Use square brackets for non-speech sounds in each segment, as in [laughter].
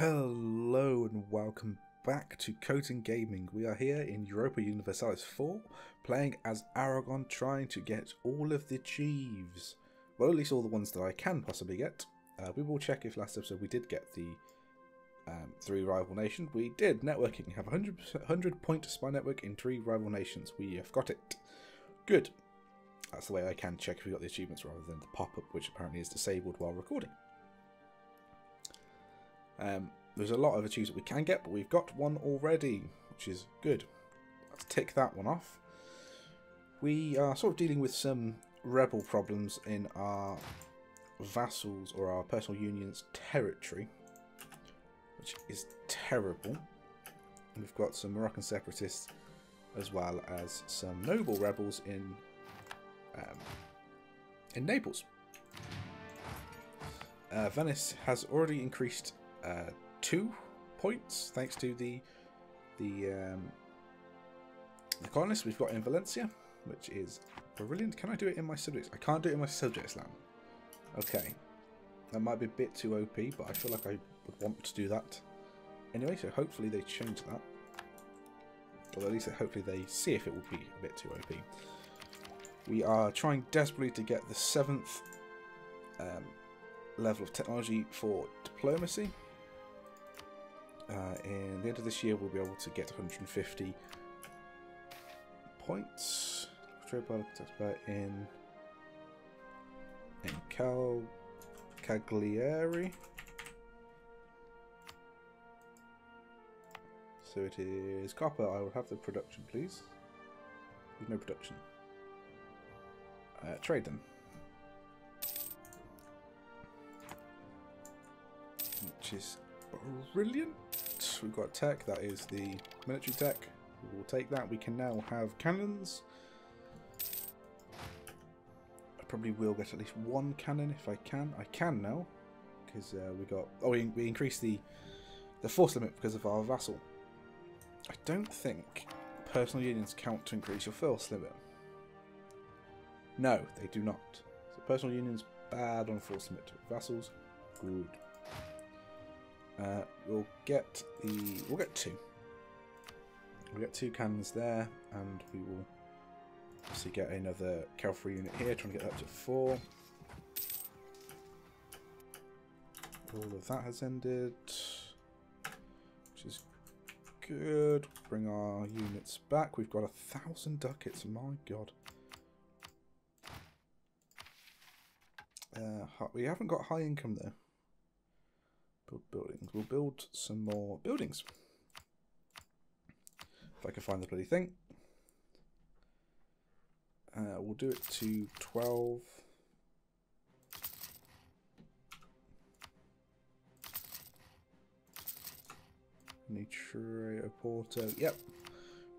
Hello and welcome back to Coton Gaming. We are here in Europa Universalis 4, playing as Aragon, trying to get all of the achieves. Well, at least all the ones that I can possibly get. Uh, we will check if last episode we did get the um, three rival nations. We did. Networking. We have 100, 100 point spy network in three rival nations. We have got it. Good. That's the way I can check if we got the achievements rather than the pop-up, which apparently is disabled while recording. Um, there's a lot of achievements that we can get, but we've got one already, which is good. Let's tick that one off. We are sort of dealing with some rebel problems in our vassals or our personal union's territory, which is terrible. We've got some Moroccan separatists as well as some noble rebels in um, in Naples. Uh, Venice has already increased uh, two points thanks to the the um, the colonists we've got in Valencia, which is brilliant. Can I do it in my subjects? I can't do it in my subjects land. Okay, that might be a bit too OP, but I feel like I would want to do that anyway. So hopefully they change that, or at least hopefully they see if it will be a bit too OP. We are trying desperately to get the seventh um, level of technology for diplomacy. Uh, in the end of this year, we'll be able to get 150 points. Trade expert in in Cal Cagliari. So it is copper. I will have the production, please. There's no production. Uh, trade them. Which is brilliant. We've got tech, that is the military tech. We will take that. We can now have cannons. I probably will get at least one cannon if I can. I can now. Because uh, we got... Oh, we, we increased the, the force limit because of our vassal. I don't think personal unions count to increase your force limit. No, they do not. So personal unions, bad on force limit. Vassals, good. Uh, we'll get the we'll get two. We'll get two cannons there, and we will obviously get another cavalry unit here, trying to get that to four. All of that has ended, which is good. Bring our units back. We've got a thousand ducats. My God. Uh, we haven't got high income though. Build buildings. We'll build some more buildings. If I can find the bloody thing. Uh, we'll do it to 12. Nitro Porto. Yep.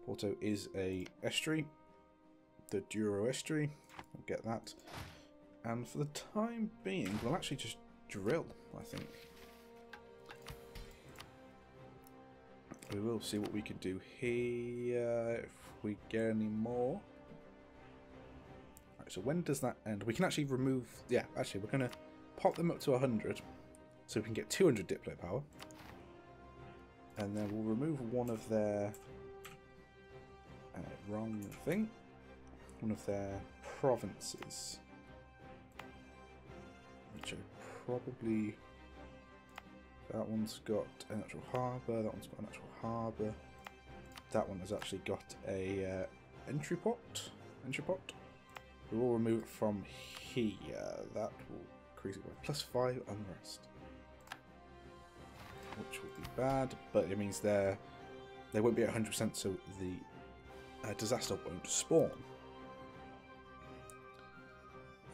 Porto is a estuary. The Douro estuary. I'll get that. And for the time being, we'll actually just drill, I think. We will see what we can do here, if we get any more. Right, so when does that end? We can actually remove... Yeah, actually, we're going to pop them up to 100, so we can get 200 diplo power. And then we'll remove one of their... Uh, wrong thing. One of their provinces. Which I probably... That one's got a natural harbour, that one's got a natural harbour. That one has actually got a uh, entrepot. Entry pot. We will remove it from here. That will increase it by plus five unrest. Which will be bad, but it means they're they won't be at 100% so the uh, disaster won't spawn.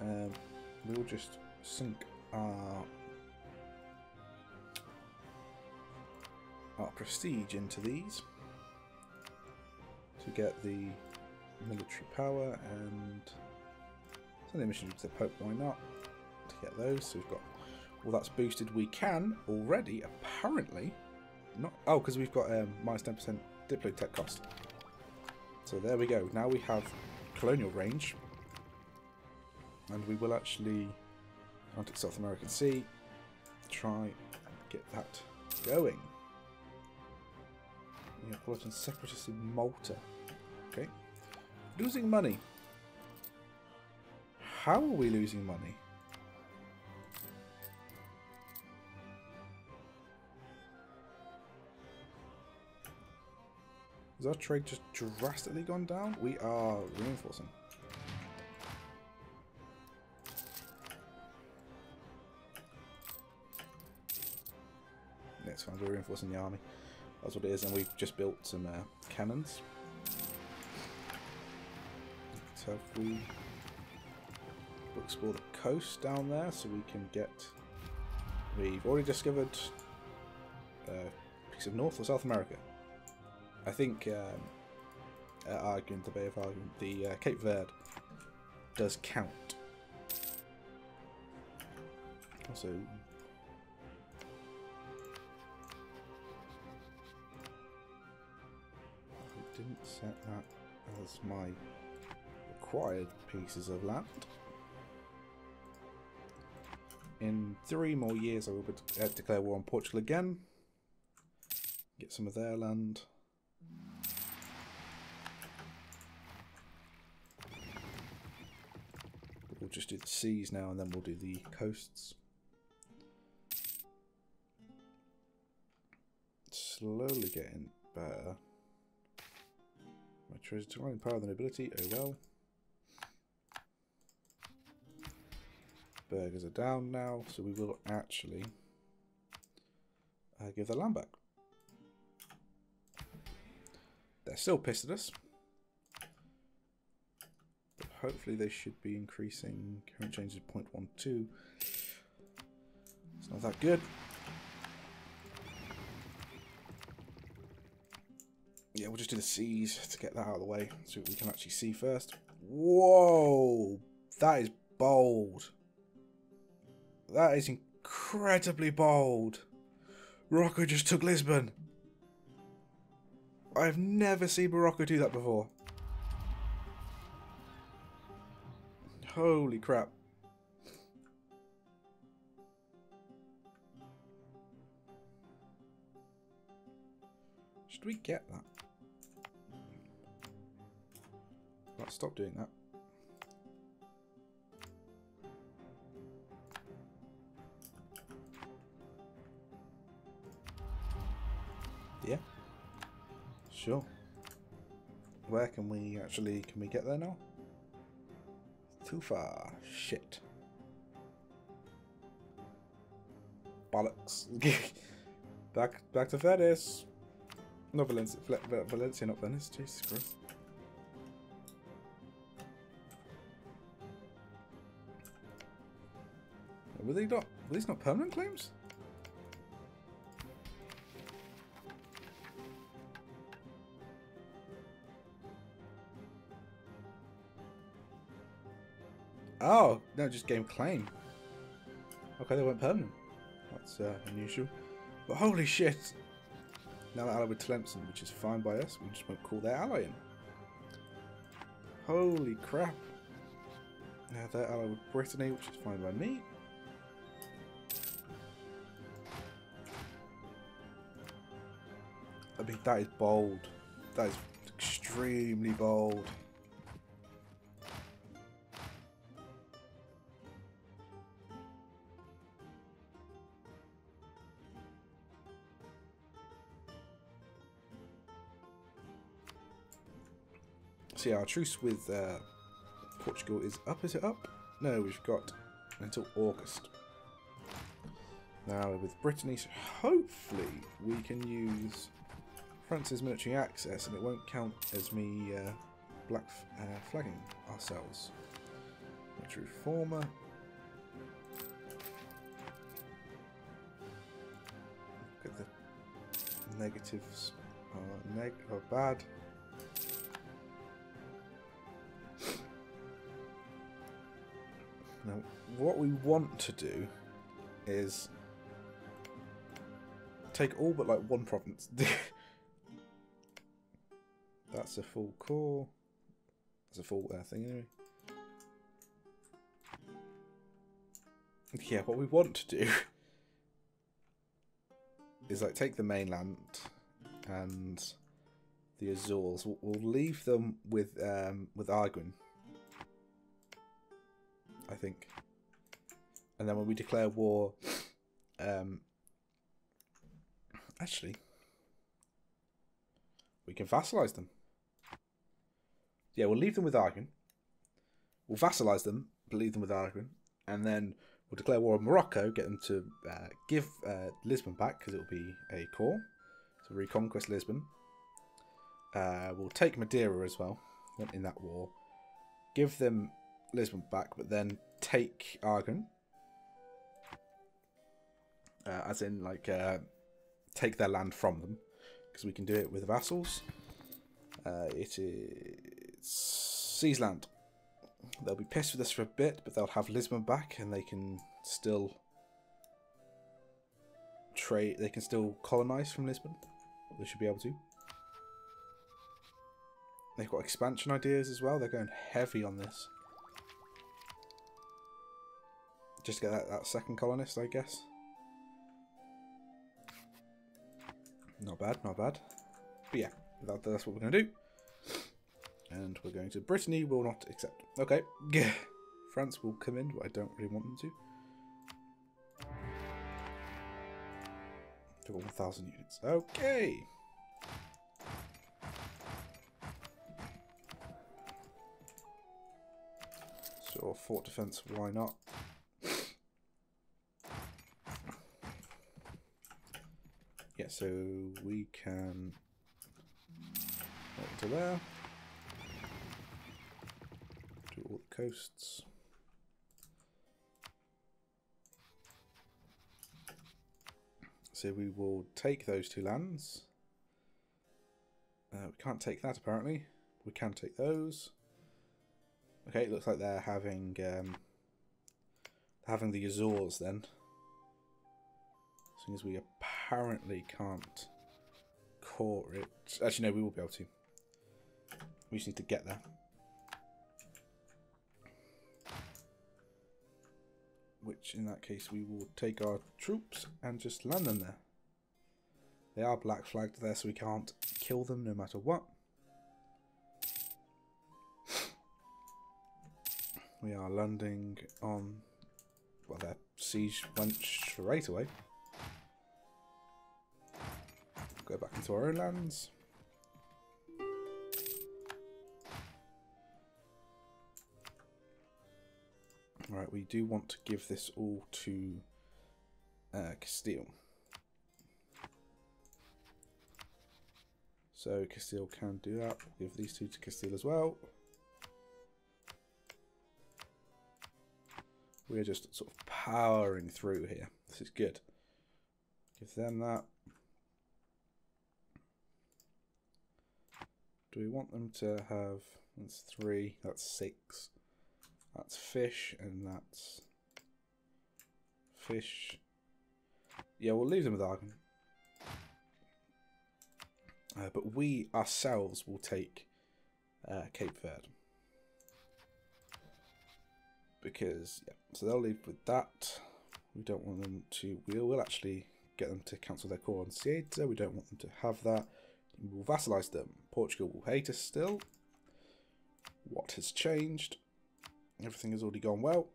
Um, we'll just sink our our prestige into these to get the military power and send the mission to the Pope, why not? To get those, so we've got all that's boosted. We can already, apparently, not oh, because we've got um, minus 10% Diplo tech cost. So there we go. Now we have colonial range, and we will actually Atlantic South American Sea try and get that going. Neapolitan separatists in Malta. Okay. Losing money. How are we losing money? Has our trade just drastically gone down? We are reinforcing. That's fine, we're reinforcing the army. That's what it is, and we've just built some uh, cannons. So if we explore the coast down there, so we can get... We've already discovered a uh, piece of North or South America. I think um, Arguin, the Bay of Arguin, the uh, Cape Verde does count. Also, didn't set that as my required pieces of land. In three more years, I will uh, declare war on Portugal again. Get some of their land. We'll just do the seas now and then we'll do the coasts. Slowly getting better. My treasure declining power of the nobility, oh well. Burghers are down now, so we will actually uh, give the land back. They're still pissed at us hopefully they should be increasing. Current change is 0.12. It's not that good. Yeah, we'll just do the seas to get that out of the way See so we can actually see first. Whoa! That is bold. That is incredibly bold. Morocco just took Lisbon. I've never seen Morocco do that before. Holy crap. Should we get that? Right, stop doing that. Yeah. Sure. Where can we actually, can we get there now? Too far. Shit. Bollocks. [laughs] back back to Venice. No, Valencia. Valencia, not Venice. Jesus Christ. Were they not? Were these not permanent claims? Oh, no, just game claim. Okay, they weren't permanent. That's uh, unusual. But holy shit! Now they're allied with Tlemcen, which is fine by us. We just won't call their ally in. Holy crap. Now they're allied with Brittany, which is fine by me. That is bold. That is extremely bold. Yeah, our truce with uh, Portugal is up. Is it up? No, we've got until August. Now with Brittany, so hopefully we can use France's military access and it won't count as me uh, black uh, flagging ourselves. Military reformer. Look at the negatives are neg are bad. Now, what we want to do is take all but like one province. [laughs] A full core. That's a full uh, thing anyway. Yeah, what we want to do [laughs] is like take the mainland and the Azores. We'll, we'll leave them with um, with Arguin, I think. And then when we declare war, um, actually, we can vassalize them. Yeah, we'll leave them with Arguin. We'll vassalize them, but leave them with Arguin, and then we'll declare war on Morocco, get them to uh, give uh, Lisbon back because it will be a core, so reconquest Lisbon. Uh, we'll take Madeira as well in that war, give them Lisbon back, but then take Arguin, uh, as in like uh, take their land from them, because we can do it with vassals. Uh, it is Seas land. They'll be pissed with us for a bit, but they'll have Lisbon back, and they can still trade. They can still colonize from Lisbon. They should be able to. They've got expansion ideas as well. They're going heavy on this. Just get that, that second colonist, I guess. Not bad, not bad. But yeah, that, that's what we're going to do. And we're going to... Brittany will not accept. Okay. Yeah. [laughs] France will come in, but I don't really want them to. To 1,000 units. Okay. So, fort defense, why not? Yeah, so we can go to there. Do all the coasts. So we will take those two lands. Uh, we can't take that apparently. We can take those. Okay, it looks like they're having um, having the Azores then. As soon as we apparently can't core it. Actually, no, we will be able to. We just need to get there. Which, in that case, we will take our troops and just land them there. They are black flagged there, so we can't kill them no matter what. [sighs] We are landing on... Well, their siege went straight away. Go back into our own lands. Right, we do want to give this all to uh, Castile. So Castile can do that. We'll give these two to Castile as well. We're just sort of powering through here. This is good. Give them that. Do we want them to have... That's three. That's six. That's fish, and that's fish. Yeah, we'll leave them with Arguin. Uh, but we ourselves will take uh, Cape Verde. Because, yeah, so they'll leave with that. We don't want them to, we will actually get them to cancel their core on Ceuta. We don't want them to have that. We'll vassalize them. Portugal will hate us still. What has changed? Everything has already gone well.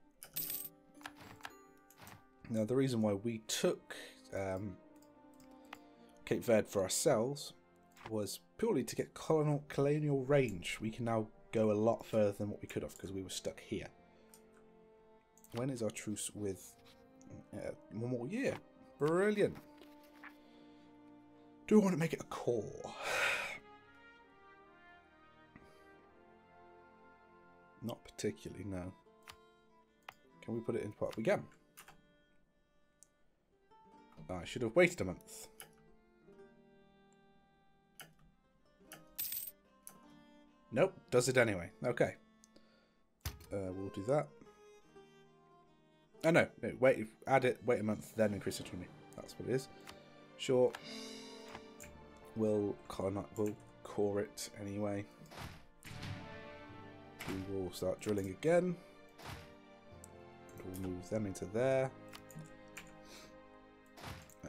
Now, the reason why we took um, Cape Verde for ourselves was purely to get colonial, colonial range. We can now go a lot further than what we could have because we were stuck here. When is our truce with uh, one more year? Brilliant. Do we want to make it a core? Particularly, no. Can we put it into what we can? I should have waited a month. Nope, does it anyway. Okay. Uh, we'll do that. Oh no, no, wait, add it, wait a month, then increase autonomy. That's what it is. Sure. We'll, we'll core it anyway. We will start drilling again. We'll move them into there.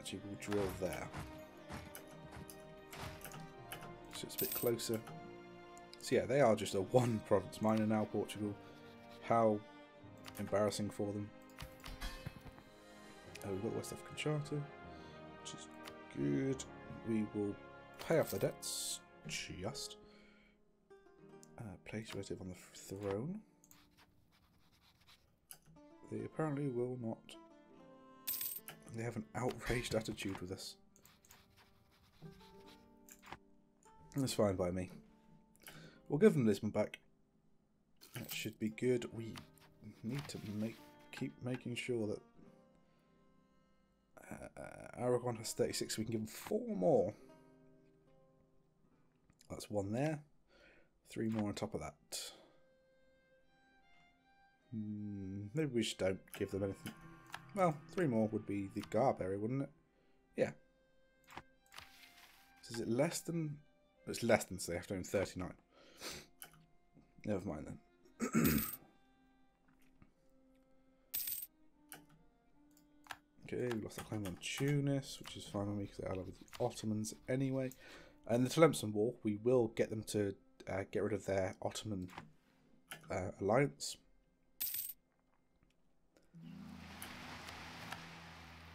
actually we'll drill there. So it's a bit closer. So yeah, they are just a one [laughs] province minor now, Portugal. How embarrassing for them. Oh, we've got West African Charter, which is good. We will pay off the debts, just. Uh, place relative on the throne. They apparently will not. They have an outraged attitude with us. That's fine by me. We'll give them Lisbon back. That should be good. We need to make keep making sure that uh, Aragon has 36, we can give him four more. That's one there. Three more on top of that. Hmm, maybe we just don't give them anything. Well, three more would be the Garberry, wouldn't it? Yeah. Is it less than... It's less than, so they have to own 39. Never mind then. [coughs] okay, we lost our claim on Tunis, which is fine with me because they're allied with the Ottomans anyway. And the Tlemcen War, we will get them to uh, get rid of their Ottoman uh, alliance.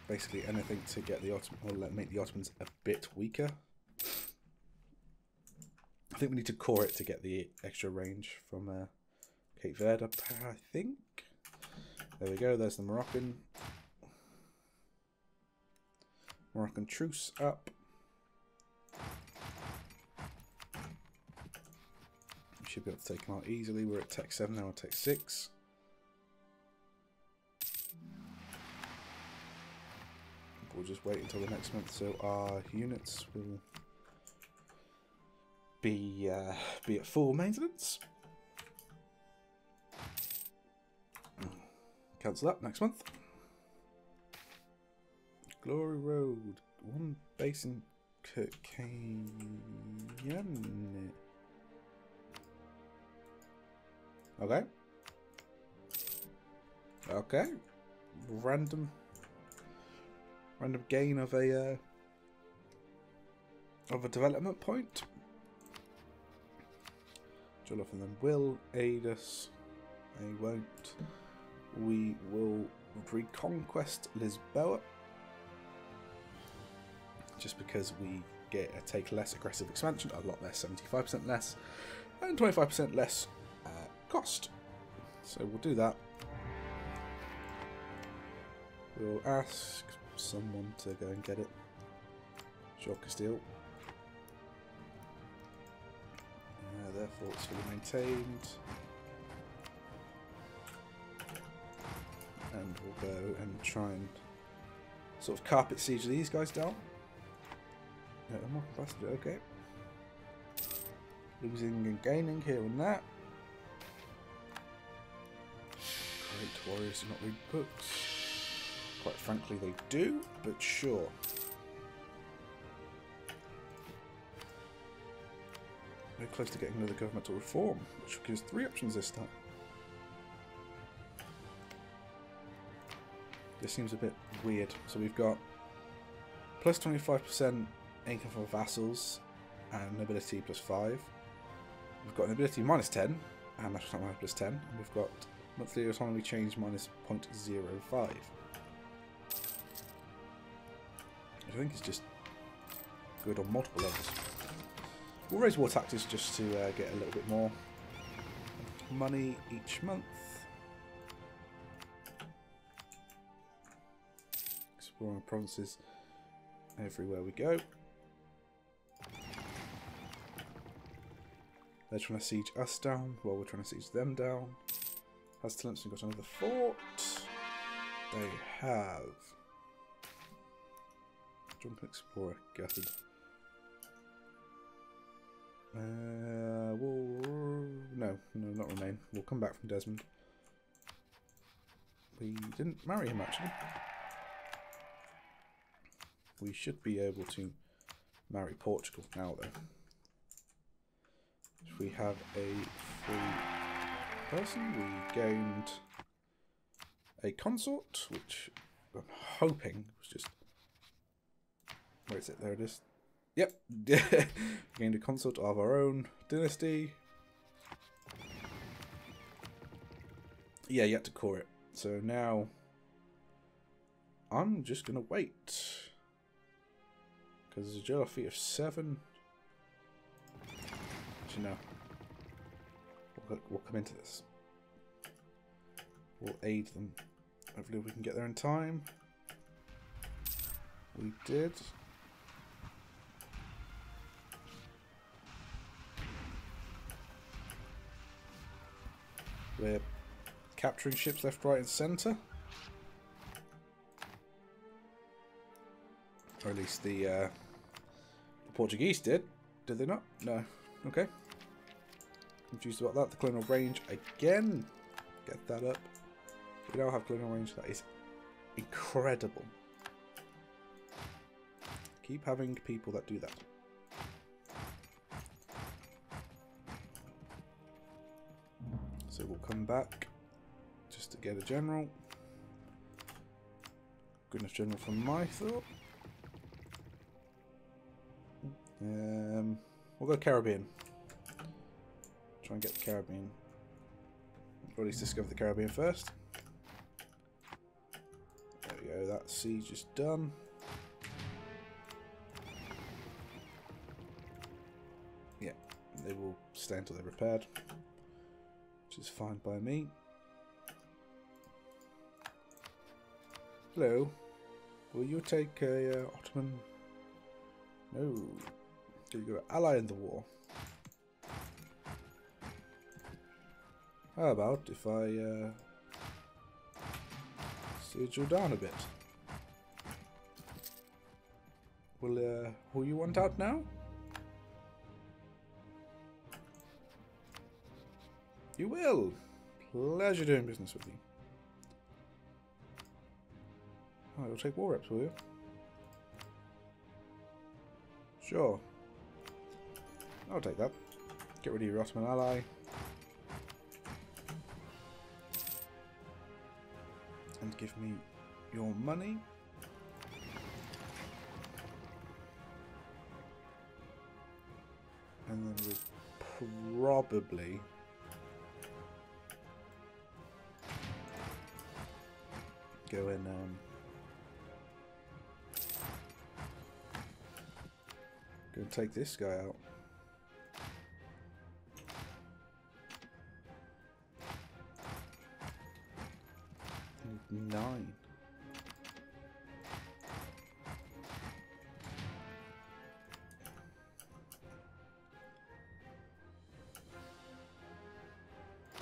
Basically anything to get the Ottoman, or make the Ottomans a bit weaker. I think we need to core it to get the extra range from uh, Cape Verde, I think. There we go, there's the Moroccan. Moroccan truce up. Should be able to take them out easily. We're at tech 7, now tech 6. We'll just wait until the next month so our units will be uh, be at full maintenance. Cancel that next month. Glory Road. One base in Kirkane. Okay. Okay. Random. Random gain of a uh, of a development point. Jolof and them will aid us. They won't. We will reconquest Lisboa. Just because we get a take less aggressive expansion, a lot less, 75% less, and 25% less uh, cost. So we'll do that. We'll ask someone to go and get it. Jacques Castile. Uh, therefore it's fully maintained. And we'll go and try and sort of carpet siege these guys down. Yeah, more capacity, okay. Losing and gaining here and that. Great warriors do not read books. Quite frankly, they do, but sure. We're close to getting another governmental reform, which gives three options this time. This seems a bit weird. So we've got plus 25% income for vassals and nobility plus 5. We've got nobility minus 10 and national minus plus 10. And we've got monthly autonomy change minus 0.05. I think it's just good on multiple levels. We'll raise war taxes just to uh, get a little bit more money each month. Exploring provinces everywhere we go. They're trying to siege us down while we're trying to siege them down. Has Tlemcen got another fort? They have. Jump Explorer, gutted. Uh, we'll, no, no, not remain. We'll come back from Desmond. We didn't marry him actually. We should be able to marry Portugal now though. If we have a free person, we gained a consort, which I'm hoping was just Where is it? There it is. Yep. [laughs] Gained a consort of our own dynasty. Yeah, yet to core it. So now I'm just gonna wait. Because there's a fee of seven. Actually, no. We'll, come into this. We'll aid them. Hopefully we can get there in time. We did. We're capturing ships left, right and centre. Or at least the, uh, the Portuguese did. Did they not? No. Okay. Confused about that. The colonial range again. Get that up. We now have colonial range. That is incredible. Keep having people that do that. So we'll come back just to get a general. Goodness general from my thought. Um, we'll go Caribbean. Try and get the Caribbean. Or at least discover the Caribbean first. There we go, that siege is done. Yeah, they will stay until they're repaired. Which is fine by me. Hello. Will you take a uh, Ottoman? No. Do you go ally in the war. How about if I uh, you down a bit? Will uh, who you want out now? You will. Pleasure doing business with you. Oh, you'll take war reps, will you? Sure. I'll take that. Get rid of your Ottoman ally. Give me your money. And then we'll probably... Go in... Um, go and take this guy out. Nine.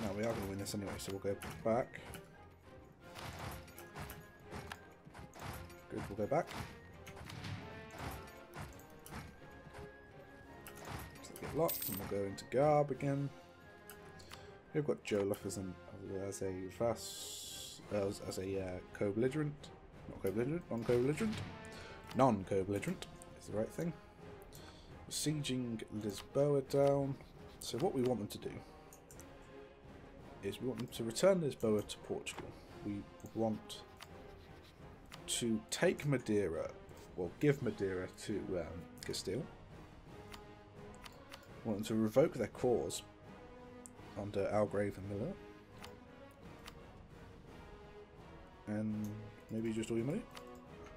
Now we are going to win this anyway, so we'll go back. Good, we'll go back. So get locked, and we'll go into Garb again. We've got Jolof as, an, as a fast as, as a uh, co-belligerent. Not co-belligerent, non-co-belligerent. Non-co-belligerent is the right thing. Sieging Lisboa down. So what we want them to do is we want them to return Lisboa to Portugal. We want to take Madeira, well, give Madeira to um, Castile. We want them to revoke their cause under Algarve and Miller. And maybe just all your money.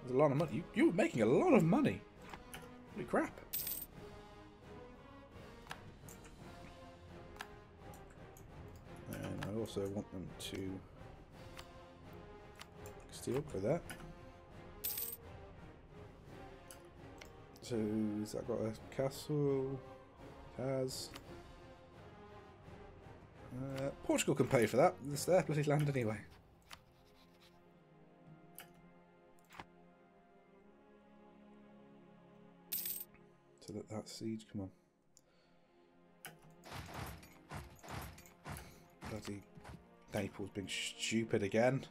There's a lot of money. You, you making a lot of money. Holy crap. And I also want them to steal for that. So, has that got a castle? has. Uh, Portugal can pay for that. It's their bloody land anyway. That, that siege, come on. Bloody Naples being stupid again.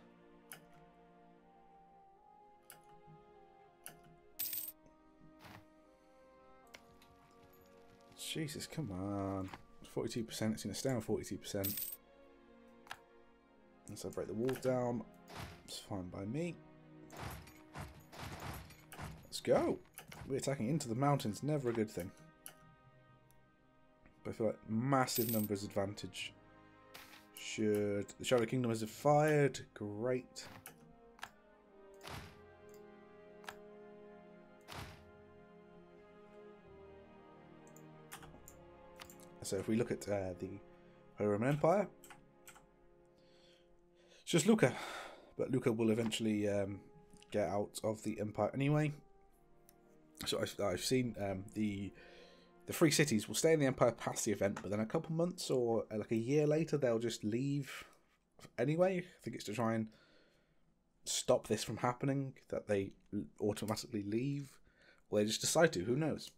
Jesus, come on. 42%, it's going to stay on 42%. Let's break the walls down. It's fine by me. Let's go. We're attacking into the mountains, never a good thing. But I feel like massive numbers advantage. Should the Shadow Kingdom has fired? Great. So if we look at uh, the Holy Roman Empire, it's just Lucca, but Lucca will eventually um, get out of the Empire anyway. So I've, I've seen um, the the free cities will stay in the Empire past the event, but then a couple months or uh, like a year later, they'll just leave anyway. I think it's to try and stop this from happening that they automatically leave, or they just decide to. Who knows?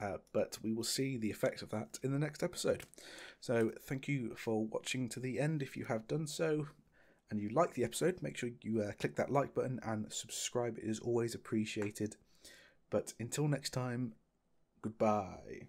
Uh, but we will see the effects of that in the next episode. So, thank you for watching to the end. If you have done so and you like the episode, make sure you uh, click that like button and subscribe. It is always appreciated. But until next time, goodbye.